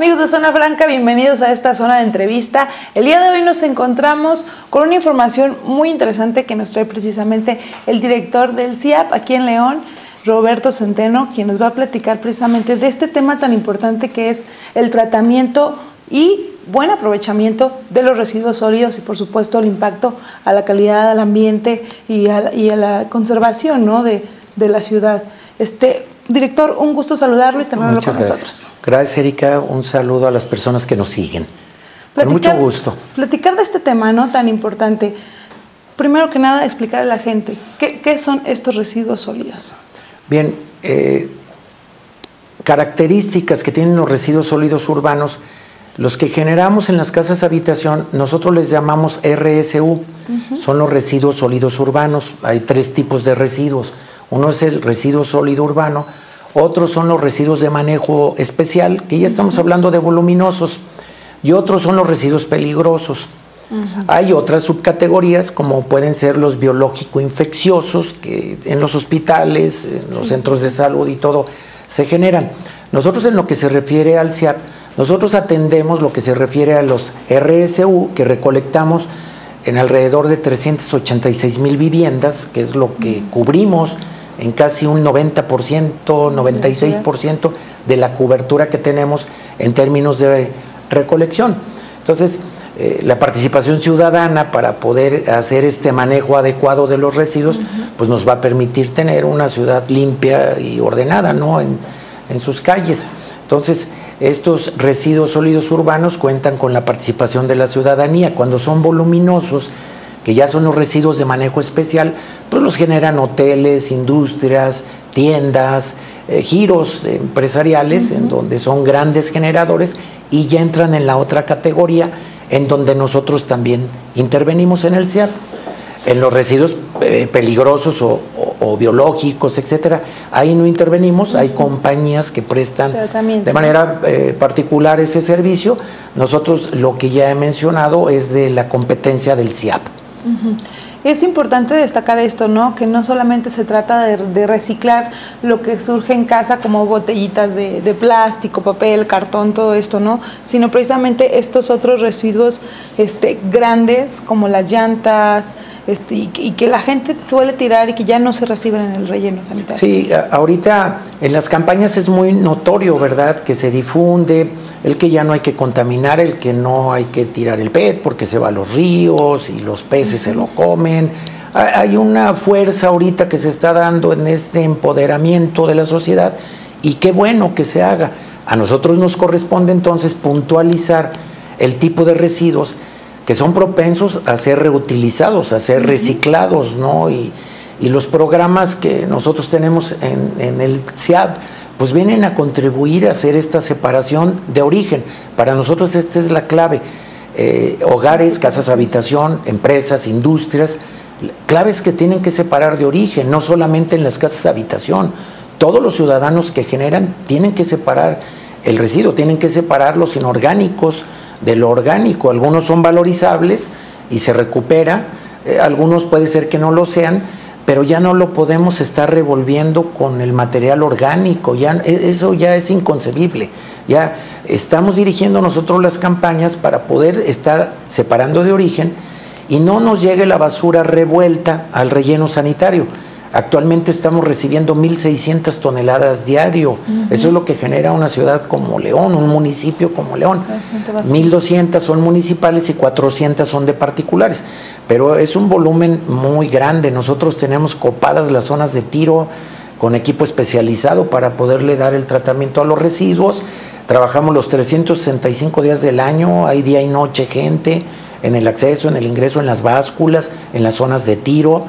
Amigos de Zona Franca, bienvenidos a esta zona de entrevista. El día de hoy nos encontramos con una información muy interesante que nos trae precisamente el director del CIAP aquí en León, Roberto Centeno, quien nos va a platicar precisamente de este tema tan importante que es el tratamiento y buen aprovechamiento de los residuos sólidos y por supuesto el impacto a la calidad del ambiente y a y a la conservación ¿no? de, de la ciudad. Este, Director, un gusto saludarlo y tenerlo con nosotros. Gracias, Erika. Un saludo a las personas que nos siguen. con mucho gusto. Platicar de este tema ¿no? tan importante. Primero que nada, explicar a la gente qué, son estos residuos sólidos. Bien, eh, características que tienen los residuos sólidos urbanos, los que generamos en las casas de habitación, nosotros les llamamos RSU, son los residuos sólidos urbanos. Hay tres tipos de residuos uno es el residuo sólido urbano, otros son los residuos de manejo especial, que ya estamos hablando de voluminosos, y otros son los residuos peligrosos. Hay otras subcategorías como pueden ser los biológico-infecciosos, que en los hospitales, en los centros de salud y todo se generan. Nosotros en lo que se refiere al CIAP, nosotros atendemos lo que se refiere a los RSU que recolectamos en alrededor de 386 mil viviendas, que es lo que cubrimos en casi un 90%, 96% de la cobertura que tenemos en términos de recolección. Entonces, eh, la participación ciudadana para poder hacer este manejo adecuado de los residuos, pues nos va a permitir tener una ciudad limpia y ordenada, ¿no? En, en sus calles. Entonces, estos residuos sólidos urbanos cuentan con la participación de la ciudadanía. Cuando son voluminosos, que ya son los residuos de manejo especial, pues los generan hoteles, industrias, tiendas, eh, giros empresariales, en donde son grandes generadores y ya entran en la otra categoría, en donde nosotros también intervenimos en el CIAP. En los residuos eh, peligrosos o, biológicos, etcétera, ahí no intervenimos, hay compañías que prestan de manera eh, particular ese servicio. Nosotros lo que ya he mencionado es de la competencia del CIAP. Mm-hmm. Es importante destacar esto, ¿no? Que no solamente se trata de, reciclar lo que surge en casa como botellitas de, de, plástico, papel, cartón, todo esto, ¿no? Sino precisamente estos otros residuos este, grandes como las llantas, este, y, que la gente suele tirar y que ya no se reciben en el relleno sanitario. Sí, ahorita en las campañas es muy notorio, ¿verdad? Que se difunde el que ya no hay que contaminar, el que no hay que tirar el PET porque se va a los ríos y los peces se lo comen. Hay una fuerza ahorita que se está dando en este empoderamiento de la sociedad y qué bueno que se haga. A nosotros nos corresponde entonces puntualizar el tipo de residuos que son propensos a ser reutilizados, a ser reciclados, ¿no? Y, los programas que nosotros tenemos en, el CIAB, pues vienen a contribuir a hacer esta separación de origen. Para nosotros esta es la clave. Eh, hogares, casas habitación, empresas, industrias, claves que tienen que separar de origen, no solamente en las casas habitación. Todos los ciudadanos que generan tienen que separar el residuo, tienen que separar los inorgánicos, de lo orgánico. Algunos son valorizables y se recupera, eh, algunos puede ser que no lo sean, pero ya no lo podemos estar revolviendo con el material orgánico, ya, e, eso ya es inconcebible. Ya estamos dirigiendo nosotros las campañas para poder estar separando de origen y no nos llegue la basura revuelta al relleno sanitario Actualmente estamos recibiendo 1.600 toneladas diario. Eso es lo que genera una ciudad como León, un municipio como León. 1.200 son municipales y 400 son de particulares. Pero es un volumen muy grande. Nosotros tenemos copadas las zonas de tiro con equipo especializado para poderle dar el tratamiento a los residuos. Trabajamos los 365 días del año, hay día y noche gente en el acceso, en el ingreso, en las básculas, en las zonas de tiro.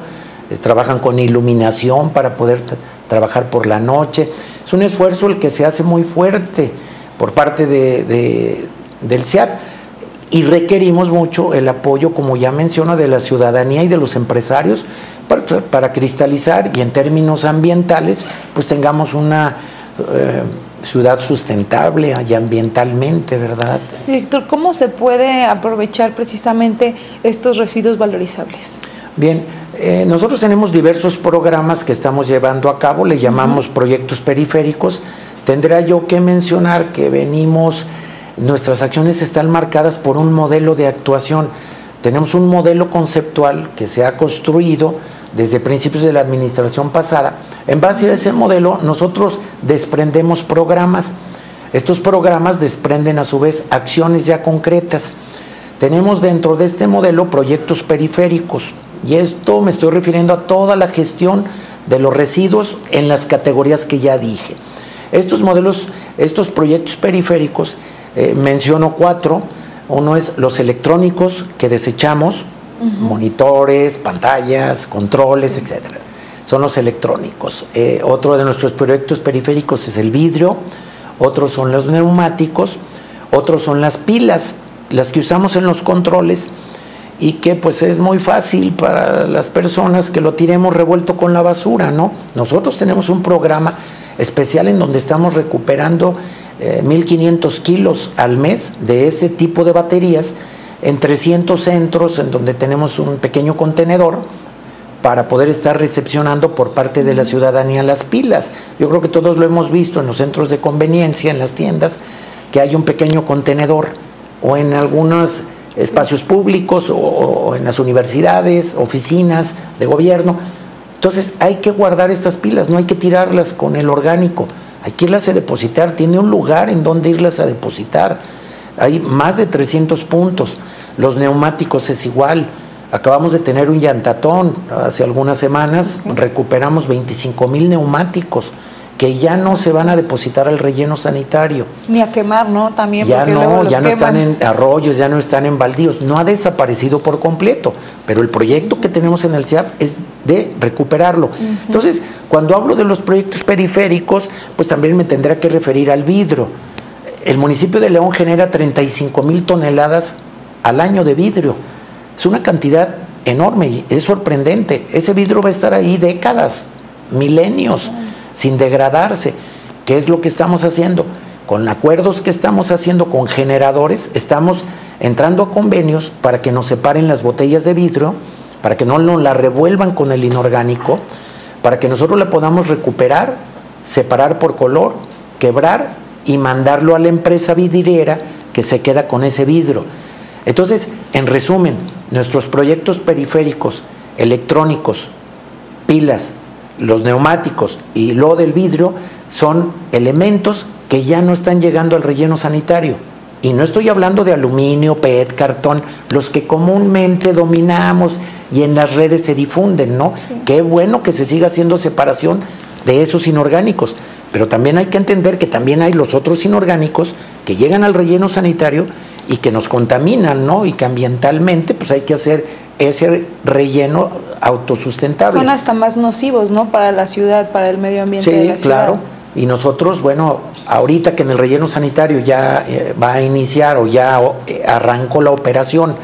Eh, trabajan con iluminación para poder trabajar por la noche. Es un esfuerzo el que se hace muy fuerte por parte de, del CIAP y requerimos mucho el apoyo, como ya menciono, de la ciudadanía y de los empresarios para, cristalizar y en términos ambientales, pues tengamos una eh, ciudad sustentable y ambientalmente, ¿verdad? Director, ¿cómo se puede aprovechar precisamente estos residuos valorizables? Bien, eh, nosotros tenemos diversos programas que estamos llevando a cabo, le llamamos proyectos periféricos. Tendrá yo que mencionar que venimos nuestras acciones están marcadas por un modelo de actuación. Tenemos un modelo conceptual que se ha construido desde principios de la administración pasada. En base a ese modelo, nosotros desprendemos programas. Estos programas desprenden a su vez acciones ya concretas. Tenemos dentro de este modelo proyectos periféricos y esto me estoy refiriendo a toda la gestión de los residuos en las categorías que ya dije. Estos modelos, estos proyectos periféricos, eh, menciono cuatro. Uno es los electrónicos que desechamos, monitores, pantallas, controles, etcétera. Son los electrónicos. Eh, otro de nuestros proyectos periféricos es el vidrio, otros son los neumáticos, otros son las pilas, las que usamos en los controles y que pues es muy fácil para las personas que lo tiremos revuelto con la basura, ¿no? Nosotros tenemos un programa especial en donde estamos recuperando 1.500 eh, kilos al mes de ese tipo de baterías en 300 centros en donde tenemos un pequeño contenedor para poder estar recepcionando por parte de la ciudadanía las pilas. Yo creo que todos lo hemos visto en los centros de conveniencia, en las tiendas, que hay un pequeño contenedor o en algunos espacios públicos o, en las universidades, oficinas de gobierno. Entonces hay que guardar estas pilas, no hay que tirarlas con el orgánico, hay que irlas a depositar, tiene un lugar en donde irlas a depositar. Hay más de 300 puntos. Los neumáticos es igual. Acabamos de tener un llantatón hace algunas semanas, recuperamos 25 mil neumáticos que ya no se van a depositar al relleno sanitario. Ni a quemar, ¿no? También. Ya no, ya no están en arroyos, ya no están en baldíos, no ha desaparecido por completo, pero el proyecto que tenemos en el CIAP es de recuperarlo. Entonces, cuando hablo de los proyectos periféricos, pues también me tendrá que referir al vidrio. El municipio de León genera 35 mil toneladas al año de vidrio. Es una cantidad enorme, es sorprendente. Ese vidrio va a estar ahí décadas, milenios sin degradarse. ¿Qué es lo que estamos haciendo? Con acuerdos que estamos haciendo con generadores, estamos entrando a convenios para que nos separen las botellas de vidrio, para que no nos la revuelvan con el inorgánico, para que nosotros la podamos recuperar, separar por color, quebrar y mandarlo a la empresa vidriera que se queda con ese vidrio. Entonces, en resumen, nuestros proyectos periféricos, electrónicos, pilas, los neumáticos y lo del vidrio son elementos que ya no están llegando al relleno sanitario. Y no estoy hablando de aluminio, PET, cartón, los que comúnmente dominamos y en las redes se difunden, ¿no? Qué bueno que se siga haciendo separación de esos inorgánicos, pero también hay que entender que también hay los otros inorgánicos que llegan al relleno sanitario y que nos contaminan, ¿no? Y que ambientalmente pues hay que hacer ese relleno autosustentable. Son hasta más nocivos, ¿no? Para la ciudad, para el medio ambiente. Sí, de la claro. Y nosotros, bueno, ahorita que en el relleno sanitario ya eh, va a iniciar o ya eh, arrancó la operación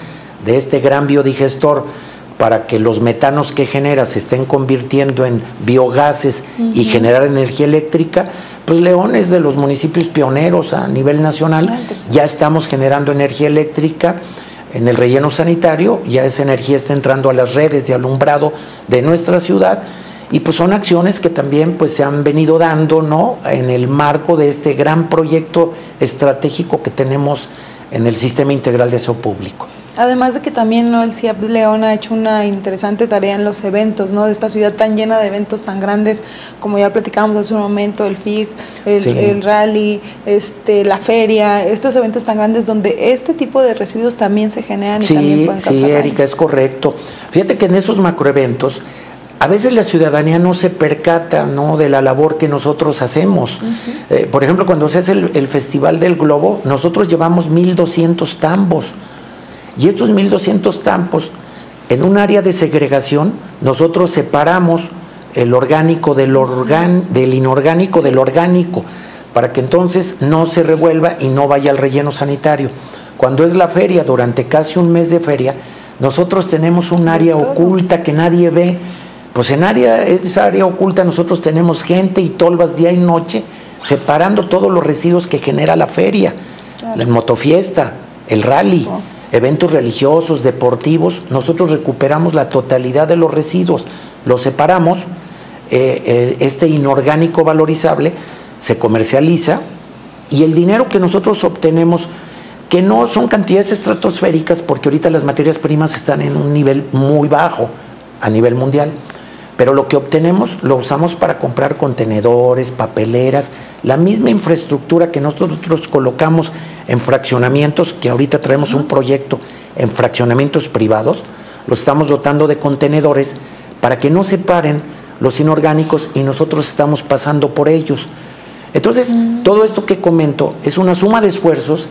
de este gran biodigestor para que los metanos que genera se estén convirtiendo en biogases y generar energía eléctrica, pues León es de los municipios pioneros a nivel nacional. Ya estamos generando energía eléctrica en el relleno sanitario, ya esa energía está entrando a las redes de alumbrado de nuestra ciudad y pues son acciones que también pues se han venido dando, ¿no? En el marco de este gran proyecto estratégico que tenemos en el sistema integral de aseo público. Además de que también ¿no? el CIAP León ha hecho una interesante tarea en los eventos, ¿no? De esta ciudad tan llena de eventos tan grandes, como ya platicábamos hace un momento, el FIG, el, rally, este, la feria, estos eventos tan grandes donde este tipo de residuos también se generan y también pueden Sí, Erika, es correcto. Fíjate que en esos macroeventos a veces la ciudadanía no se percata ¿no? de la labor que nosotros hacemos. Eh, por ejemplo, cuando se hace el, el, Festival del Globo, nosotros llevamos 1.200 tambos. Y estos 1.200 tampos, en un área de segregación, nosotros separamos el orgánico del, del inorgánico del orgánico, para que entonces no se revuelva y no vaya al relleno sanitario. Cuando es la feria, durante casi un mes de feria, nosotros tenemos un área oculta que nadie ve. Pues en área, esa área oculta nosotros tenemos gente y tolvas día y noche separando todos los residuos que genera la feria, la motofiesta, el rally eventos religiosos, deportivos, nosotros recuperamos la totalidad de los residuos, los separamos, eh, este inorgánico valorizable se comercializa Y el dinero que nosotros obtenemos, que no son cantidades estratosféricas, porque ahorita las materias primas están en un nivel muy bajo a nivel mundial, pero lo que obtenemos lo usamos para comprar contenedores, papeleras, la misma infraestructura que nosotros colocamos en fraccionamientos, que ahorita traemos un proyecto en fraccionamientos privados, lo estamos dotando de contenedores para que no se paren los inorgánicos y nosotros estamos pasando por ellos. Entonces, todo esto que comento es una suma de esfuerzos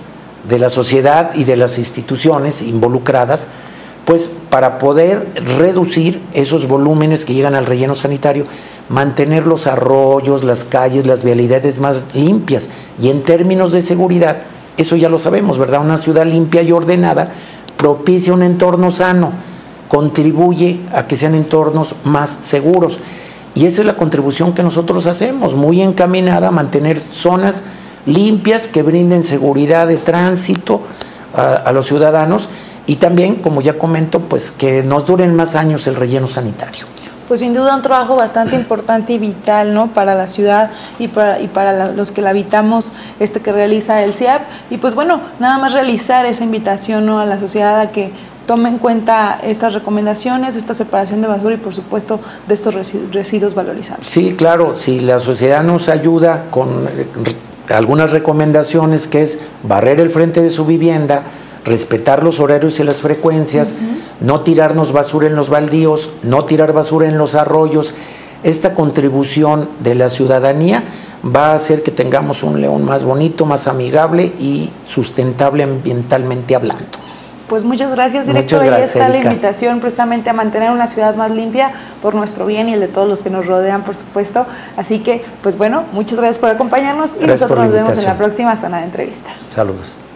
de la sociedad y de las instituciones involucradas, pues para poder reducir esos volúmenes que llegan al relleno sanitario, mantener los arroyos, las calles, las vialidades más limpias. Y en términos de seguridad, eso ya lo sabemos, ¿verdad? Una ciudad limpia y ordenada propicia un entorno sano, contribuye a que sean entornos más seguros. Y esa es la contribución que nosotros hacemos, muy encaminada a mantener zonas limpias que brinden seguridad de tránsito a, los ciudadanos y también, como ya comento, pues que nos duren más años el relleno sanitario. Pues sin duda un trabajo bastante importante y vital, ¿no? Para la ciudad y para, y para los que la habitamos, este que realiza el CIAP. Y pues bueno, nada más realizar esa invitación ¿no? a la sociedad a que tome en cuenta estas recomendaciones, esta separación de basura y por supuesto de estos residuos valorizables. Sí, claro, si la sociedad nos ayuda con eh, algunas recomendaciones que es barrer el frente de su vivienda, respetar los horarios y las frecuencias, no tirarnos basura en los baldíos, no tirar basura en los arroyos. Esta contribución de la ciudadanía va a hacer que tengamos un león más bonito, más amigable y sustentable ambientalmente hablando. Pues muchas gracias, director. Ahí está la invitación precisamente a mantener una ciudad más limpia por nuestro bien y el de todos los que nos rodean, por supuesto. Así que, pues bueno, muchas gracias por acompañarnos y nosotros nos vemos en la próxima zona de entrevista. Saludos.